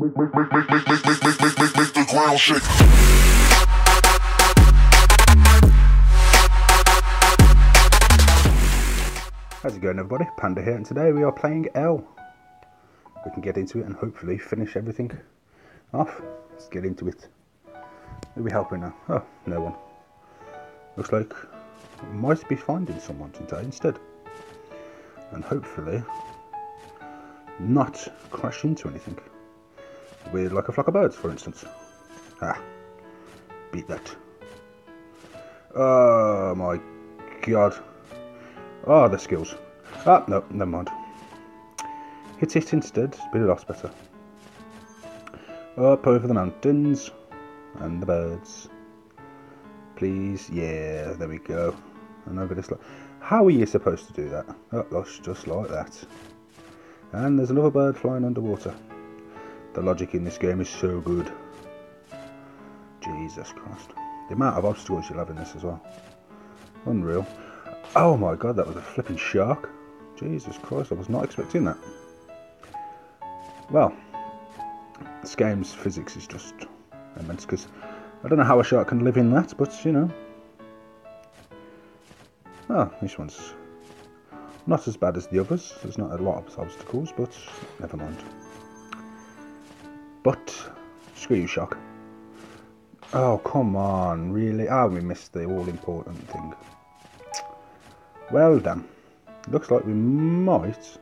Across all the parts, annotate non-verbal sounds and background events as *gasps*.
How's it going everybody? Panda here and today we are playing EL. We can get into it and hopefully finish everything off. Let's get into it. Who'll be helping now? Oh, no one. Looks like we might be finding someone today instead. And hopefully not crash into anything. With like a flock of birds for instance. Ah, beat that. Oh my god. Oh, the skills. Ah, no, never mind. Hit it instead, but it lost better. Up over the mountains and the birds. Please, yeah, there we go. And over this. How are you supposed to do that? Oh, gosh, just like that. And there's another bird flying underwater. The logic in this game is so good. Jesus Christ. The amount of obstacles you'll have in this as well. Unreal. Oh my god, that was a flipping shark. Jesus Christ, I was not expecting that. Well, this game's physics is just immense because I don't know how a shark can live in that, but you know. Oh, this one's not as bad as the others. There's not a lot of obstacles, but never mind. But, screw you, shark. Oh, come on, really? Ah, we missed the all important thing. Well done. Looks like we might.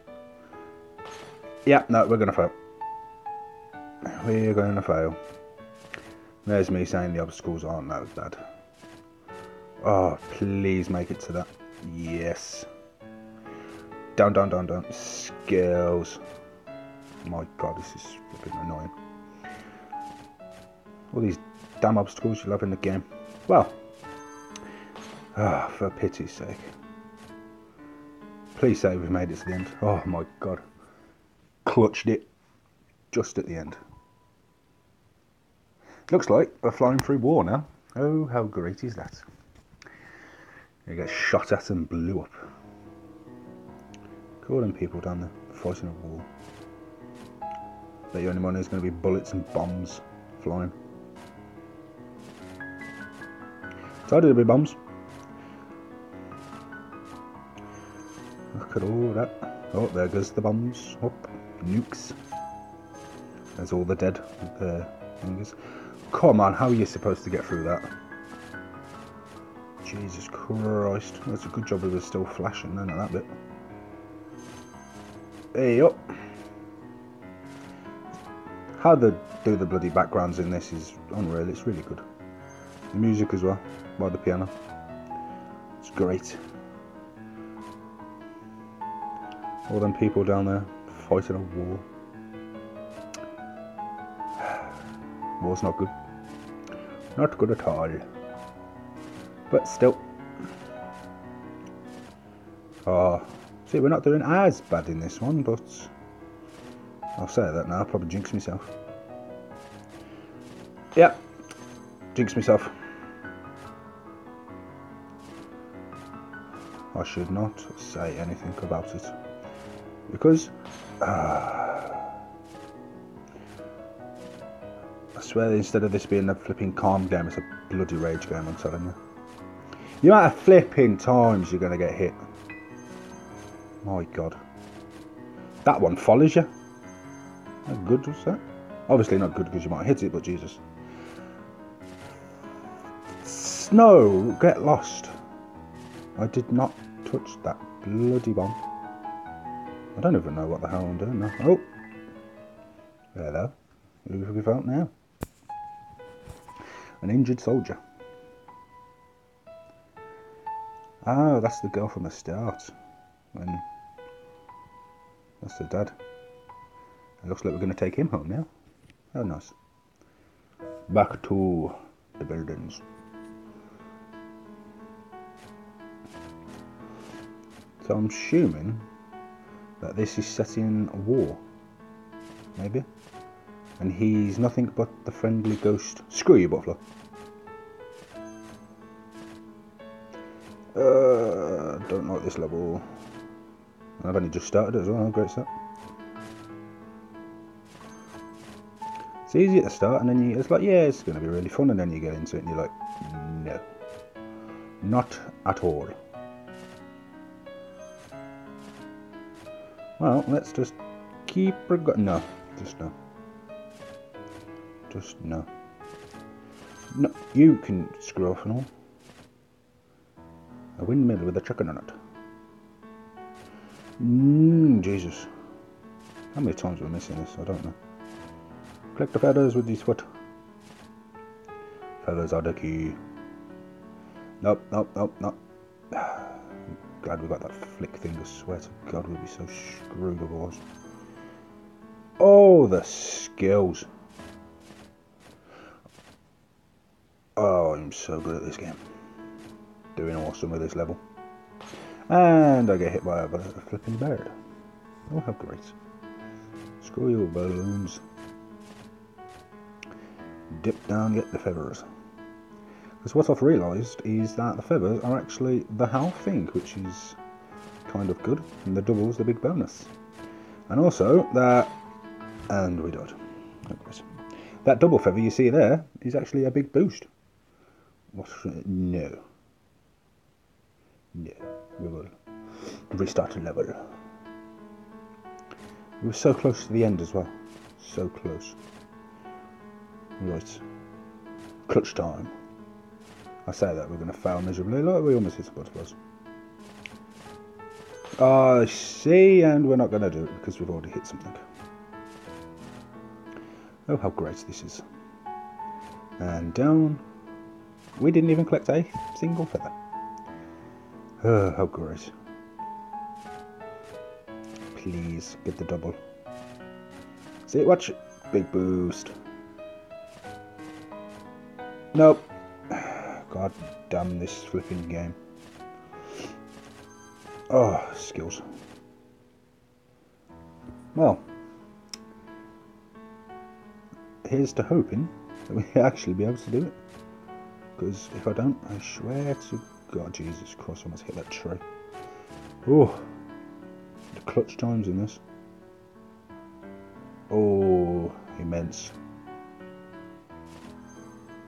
Yeah, no, we're to fail. We're to fail. There's me saying the obstacles aren't that bad. Oh, please make it to that. Yes. Down, down, down, down. Skills. My god, this is flipping annoying. All these damn obstacles you love in the game. Well, ah, for pity's sake. Please say we've made it to the end. Oh my god. Clutched it just at the end. Looks like we're flying through war now. Oh, how great is that? You get shot at and blew up. Calling people down there fighting a war. Bet you any money there's going to be bullets and bombs flying. You there'd be bombs. Look at all that. Oh, there goes the bombs. Up. Nukes. There's all the dead uh, fingers. Come on, how are you supposed to get through that? Jesus Christ. That's a good job it was still flashing then at that bit. Hey up. How they do the bloody backgrounds in this is unreal. It's really good. The music as well, by the piano. It's great. All them people down there fighting a war. *sighs* War's not good. Not good at all. But still. Oh, see, we're not doing as bad in this one, but I'll say that now. I'll probably jinx myself. Yeah, jinx myself. I should not say anything about it because uh, I swear instead of this being a flipping calm game, it's a bloody rage game. I'm telling you. The amount of flipping times you're going to get hit. My God. That one follows you. How good was that? Obviously not good because you might hit it, but Jesus. Snow, get lost. I did not touch that bloody bomb. I don't even know what the hell I'm doing now. Oh! Hello. Who have we found now? An injured soldier. Oh, that's the girl from the start. When that's the dad. It looks like we're going to take him home now. Oh, nice. Back to the buildings. So I'm assuming that this is set in war. Maybe. And he's nothing but the friendly ghost. Screw you, Butler. Uh, don't like this level. I've only just started it as well. Great start. It's easy at the start, and then you, it's like, yeah, it's going to be really fun, and then you get into it, and you're like, no, not at all. Well, let's just keep going. No, just no. Just no. No, you can screw off and all. A windmill with a chicken on it. Mmm, Jesus. How many times I missing this? I don't know. Collect the feathers with his foot. Feathers are the key. Nope, nope, nope, nope. Glad we got that flick. I swear to God, we'd be so screwed otherwise. Oh, the skills. Oh, I'm so good at this game. Doing awesome with this level. And I get hit by a, flipping bird. Oh, how great. Screw you, balloons. Dip down, get the feathers. Because what I've realised is that the feathers are actually the half thing, which is kind of good. And the double's the big bonus. And also that... And we died. That double feather you see there is actually a big boost. What? No. No. We will restart a level. We were so close to the end as well. So close. Right. Clutch time. I say that we're going to fail miserably. Look, we almost hit the butterflies. I see, and we're not going to do it because we've already hit something. Oh, how great this is. And down. We didn't even collect a single feather. Oh, how great. Please, get the double. See, watch. Big boost. Nope. God damn this flipping game. Oh, skills. Well, here's to hoping that we *laughs* actually be able to do it. Because if I don't, I swear to God, Jesus Christ, I must hit that tree. Oh, the clutch times in this. Oh, immense.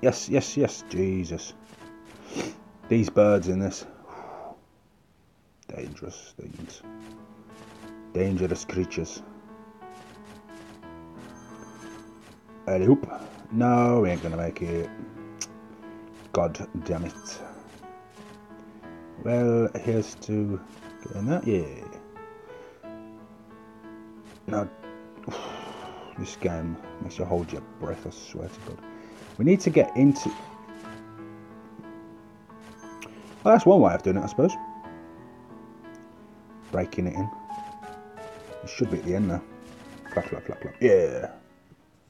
Yes, yes, yes, Jesus. These birds in this. Dangerous things. Dangerous creatures. Alley hoop. No, we ain't gonna make it. God damn it. Well, here's to getting that. Yeah. Now, *sighs* this game makes you hold your breath, I swear to God. We need to get into... Well, that's one way of doing it, I suppose. Breaking it in. It should be at the end now. Flap, flap, flap, flap. Yeah.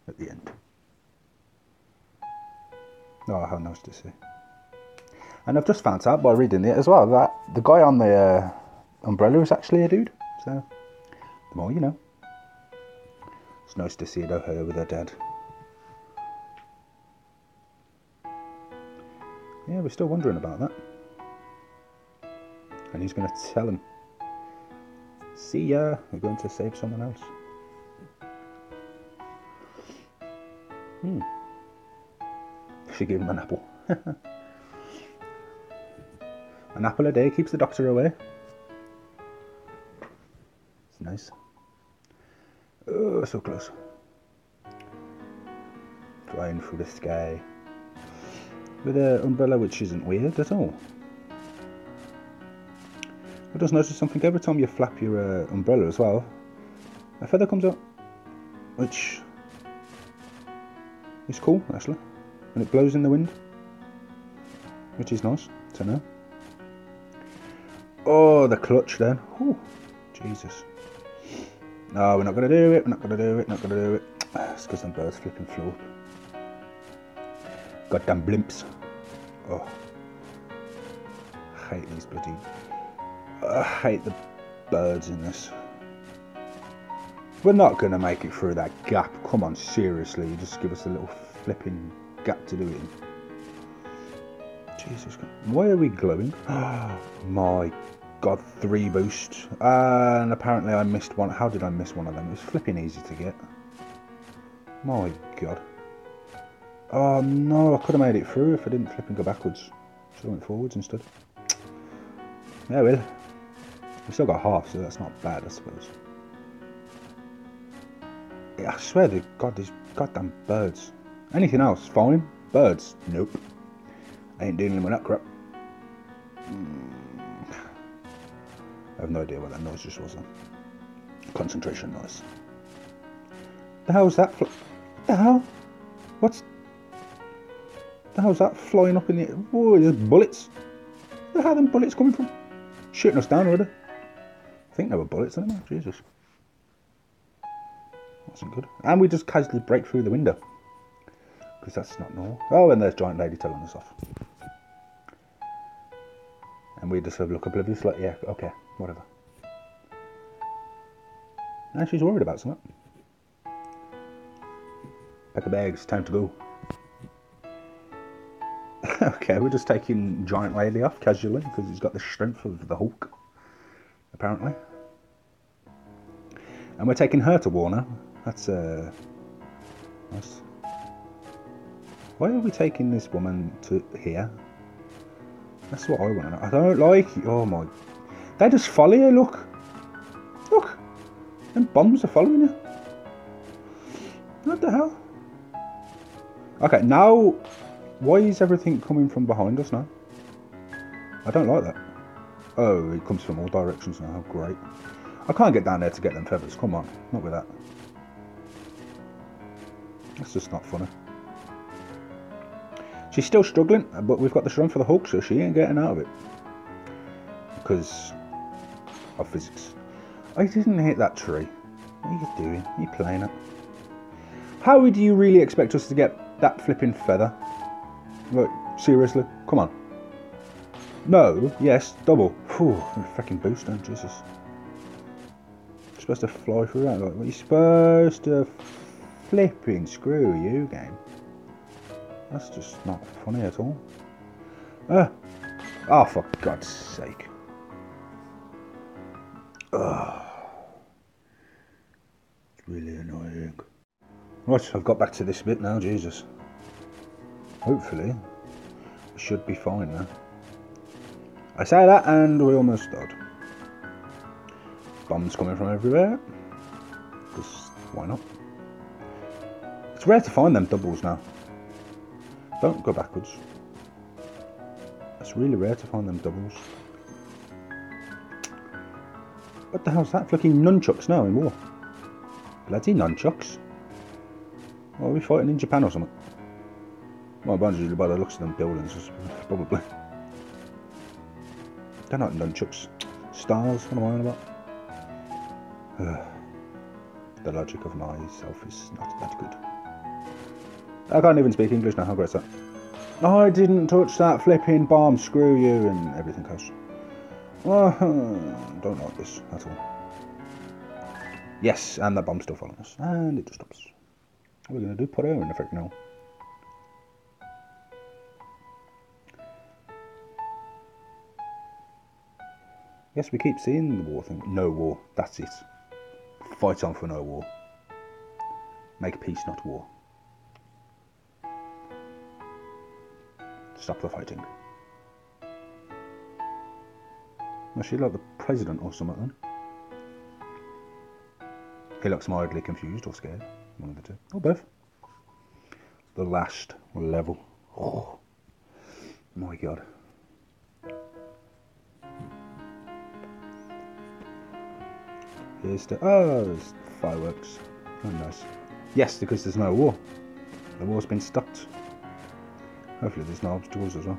At the end. Oh, how nice to see. And I've just found out by reading it as well that the guy on the uh, umbrella is actually a dude. So, the more you know. It's nice to see her with her dad. Yeah, we're still wondering about that. And he's going to tell him, See ya, we're going to save someone else. Hmm. She gave him an apple. *laughs* an apple a day keeps the doctor away. It's nice. Oh, so close. Flying through the sky. With an umbrella which isn't weird at all. Just noticed something every time you flap your uh, umbrella as well. A feather comes up, which is cool actually and it blows in the wind, which is nice to know. Oh, the clutch then. Whew, Jesus. No, we're not going to do it, we're not going to do it, not to do it. *sighs* It's because them birds flipping flew. Goddamn blimps. Oh. I hate these bloody... I hate the birds in this. We're not going to make it through that gap. Come on, seriously. You Just give us a little flipping gap to do it in. Jesus, why are we glowing? Oh *gasps* my god, three boosts. Uh, and apparently I missed one. How did I miss one of them? It was flipping easy to get. My god. Oh no, I could have made it through if I didn't flip and go backwards. Should have went forwards instead. Yeah, well. We've still got half, so that's not bad, I suppose. I swear to God, these goddamn birds. Anything else, fine. Birds, nope. I ain't dealing with that crap. Mm. I have no idea what that noise just was. Concentration noise. The hell's that? Fl- the hell? What's the hell's that flying up in the? Whoa, there's bullets. Where are them bullets coming from? Shooting us down already. I think there were bullets in them. Jesus. Wasn't good. And we just casually break through the window. Because that's not normal. Oh, and there's Giant Lady telling us off. And we just have look oblivious, like, yeah, okay, whatever. And she's worried about something. Pack of bags, time to go. *laughs* okay, we're just taking Giant Lady off casually because he's got the strength of the Hulk, apparently. And we're taking her to Warner. That's uh, nice. Why are we taking this woman to here? That's what I want to know. I don't like. Oh my. They just follow you, look. Look. And bombs are following you. What the hell? Okay, now why is everything coming from behind us now? I don't like that. Oh, it comes from all directions now. Oh, great. I can't get down there to get them feathers. Come on. Not with that. That's just not funny. She's still struggling, but we've got the shrine for the Hulk, so she ain't getting out of it. Because of physics. I didn't hit that tree. What are you doing? Are you playing it? How would you really expect us to get that flipping feather? Like, seriously? Come on. No, yes, double. Whew, fucking boost on Jesus. You're supposed to fly through that. Like, what you supposed to flipping screw you, game. That's just not funny at all. Uh, oh, for God's sake. Ugh. It's really annoying. Right, I've got back to this bit now, Jesus. Hopefully, we should be fine now. I say that and we almost died. Bombs coming from everywhere. Because why not? It's rare to find them doubles now. Don't go backwards. It's really rare to find them doubles. What the hell's that? Flicking nunchucks now in war. Bloody nunchucks. What, are we fighting in Japan or something? Well, by the looks of them buildings, *laughs* probably. They're not nunchucks. Stars, what am I on about? the logic of myself is not that good. I can't even speak English now, how great is that? I didn't touch that flipping bomb, screw you, and everything else. Oh, don't like this at all. Yes, and that bomb's still following us, and it just stops. What are we going to do? Put her in effect now. Yes, we keep seeing the war thing. No war, that's it. Fight on for no war. Make peace, not war. Stop the fighting. Was she like the president or something? He looks mildly confused or scared. One of the two. Or both. The last level. Oh my god. Here's the. Oh, there's fireworks. Oh, nice. Yes, because there's no war. The war's been stopped. Hopefully, there's no obstacles as well.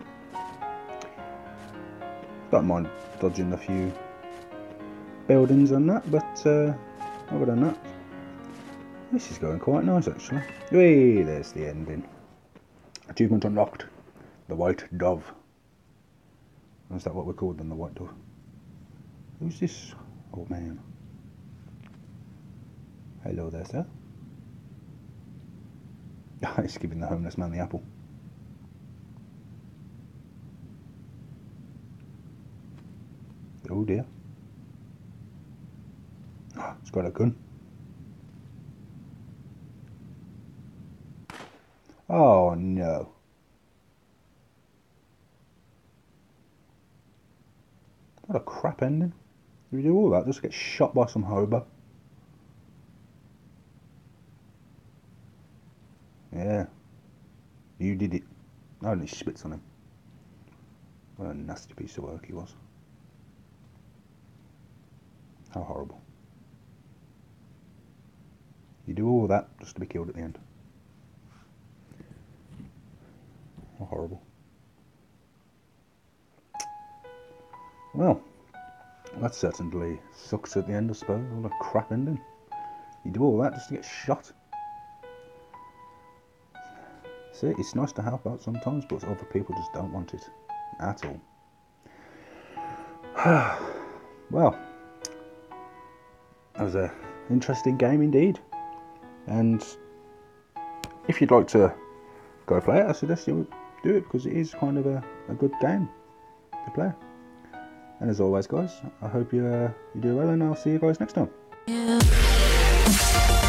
Don't mind dodging a few buildings and that, but uh, other than that, this is going quite nice actually. Hey, there's the ending. Achievement unlocked. The White Dove. Is that what we're called them, the White Dove? Who's this old man? Hello there, sir. *laughs* He's giving the homeless man the apple. Oh dear. Ah, it's got a gun. Oh no. What a crap ending. We do all that just to get shot by some hobo. Yeah. You did it. Only spits on him. What a nasty piece of work he was. How horrible. You do all that just to be killed at the end. How horrible. Well, that certainly sucks at the end, I suppose. What a crap ending. You do all that just to get shot. See, it's nice to help out sometimes, but other people just don't want it at all. *sighs* well, that was an interesting game indeed. And if you'd like to go play it, I suggest you do it because it is kind of a, a good game to play. And as always, guys, I hope you uh, you do well, and I'll see you guys next time. Yeah.